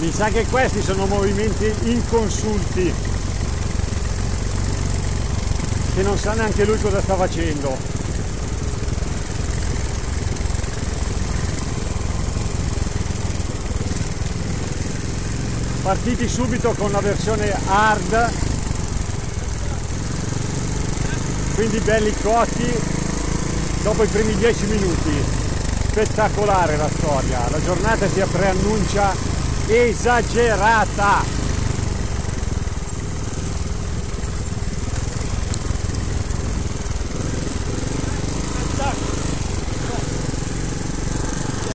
Mi sa che questi sono movimenti inconsulti, che non sa neanche lui cosa sta facendo. Partiti subito con la versione hard, quindi belli cotti dopo i primi 10 minuti spettacolare la storia, la giornata si preannuncia exagerada.